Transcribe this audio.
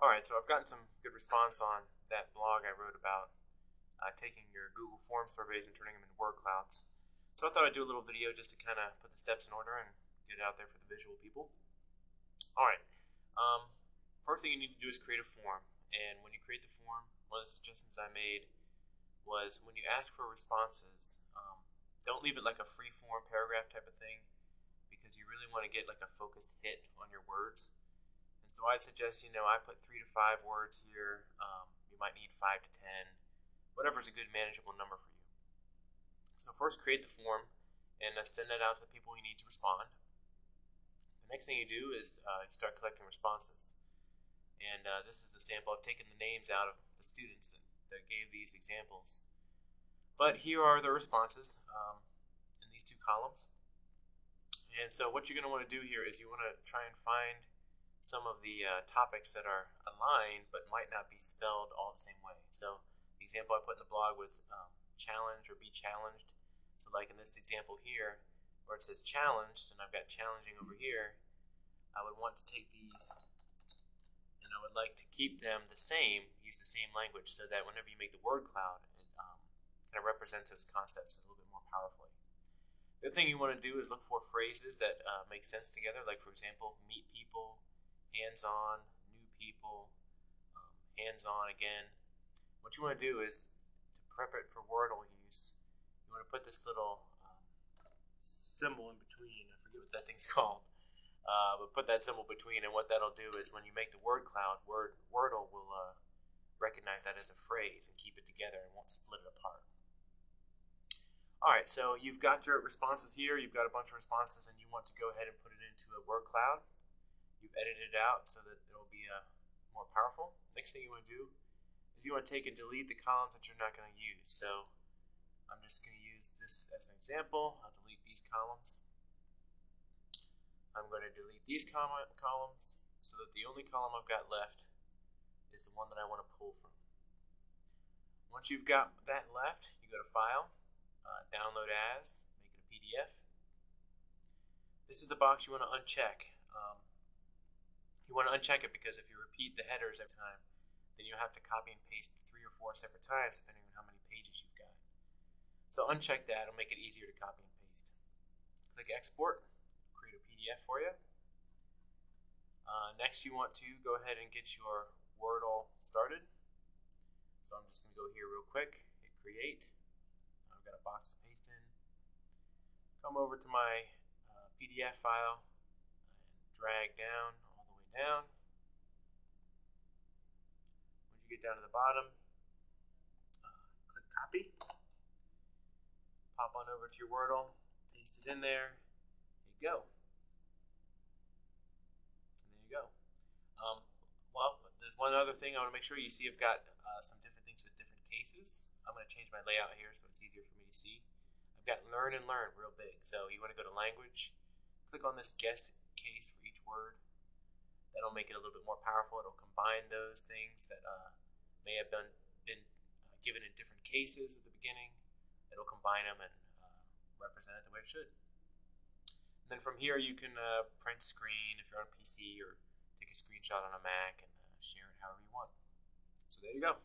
Alright, so I've gotten some good response on that blog I wrote about uh, taking your Google Form surveys and turning them into word clouds. So I thought I'd do a little video just to kind of put the steps in order and get it out there for the visual people. Alright, um, first thing you need to do is create a form. And when you create the form, one of the suggestions I made was when you ask for responses, um, don't leave it like a free form paragraph type of thing because you really want to get like a focused hit on your words. And so I'd suggest, you know, I put three to five words here. Um, you might need five to ten, whatever is a good manageable number for you. So first create the form and uh, send that out to the people you need to respond. The next thing you do is uh, you start collecting responses. And uh, this is the sample. I've taken the names out of the students that, that gave these examples. But here are the responses um, in these two columns. And so what you're going to want to do here is you want to try and find some of the uh, topics that are aligned but might not be spelled all the same way. So the example I put in the blog was um, challenge or be challenged. So like in this example here, where it says challenged, and I've got challenging over here, I would want to take these and I would like to keep them the same, use the same language, so that whenever you make the word cloud, it um, kind of represents those concepts a little bit more powerfully. The other thing you want to do is look for phrases that uh, make sense together, like for example, meet people, hands-on, new people, um, hands-on again. What you want to do is to prep it for Wordle use. You want to put this little um, symbol in between. I forget what that thing's called. Uh, but put that symbol between, and what that'll do is when you make the word cloud, Word Wordle will uh, recognize that as a phrase and keep it together and won't split it apart. All right, so you've got your responses here. You've got a bunch of responses, and you want to go ahead and put it into a word cloud. You've edited it out so that it'll be uh, more powerful. Next thing you want to do is you want to take and delete the columns that you're not going to use. So I'm just going to use this as an example. I'll delete these columns. I'm going to delete these columns so that the only column I've got left is the one that I want to pull from. Once you've got that left, you go to File, uh, Download As, make it a PDF. This is the box you want to uncheck. You want to uncheck it because if you repeat the headers every time, then you have to copy and paste three or four separate times depending on how many pages you've got. So uncheck that, it'll make it easier to copy and paste. Click Export, create a PDF for you. Uh, next you want to go ahead and get your Wordle started. So I'm just going to go here real quick, hit create. I've got a box to paste in. Come over to my uh, PDF file and drag down down. Once you get down to the bottom, uh, click copy. Pop on over to your Wordle, paste it in there. There you go. And there you go. Um, well, there's one other thing I want to make sure you see. I've got uh, some different things with different cases. I'm going to change my layout here so it's easier for me to see. I've got learn and learn real big. So you want to go to language, click on this guess case for each word that'll make it a little bit more powerful. It'll combine those things that uh, may have been been uh, given in different cases at the beginning. It'll combine them and uh, represent it the way it should. And then from here, you can uh, print screen if you're on a PC or take a screenshot on a Mac and uh, share it however you want. So there you go.